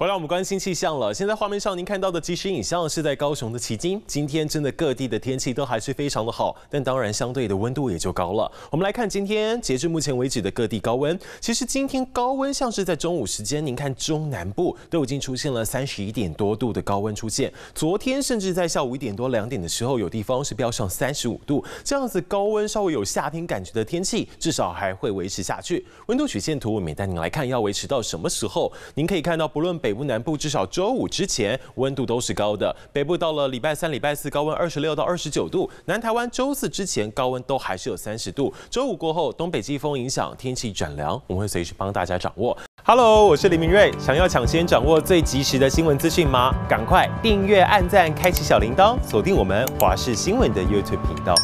回来我们关心气象了。现在画面上您看到的即时影像是在高雄的旗津，今天真的各地的天气都还是非常的好，但当然相对的温度也就高了。我们来看今天截至目前为止的各地高温，其实今天高温像是在中午时间，您看中南部都已经出现了三十一点多度的高温出现，昨天甚至在下午一点多两点的时候，有地方是飙上三十五度，这样子高温稍微有夏天感觉的天气，至少还会维持下去。温度曲线图我们也带您来看，要维持到什么时候？您可以看到，不论北北部、南部，至少周五之前温度都是高的。北部到了礼拜三、礼拜四高温二十六到二十九度，南台湾周四之前高温都还是有三十度。周五过后，东北季风影响，天气转凉，我们会随时帮大家掌握。Hello，我是李明瑞，想要抢先掌握最及时的新闻资讯吗？赶快订阅、按赞、开启小铃铛，锁定我们华视新闻的 YouTube 频道。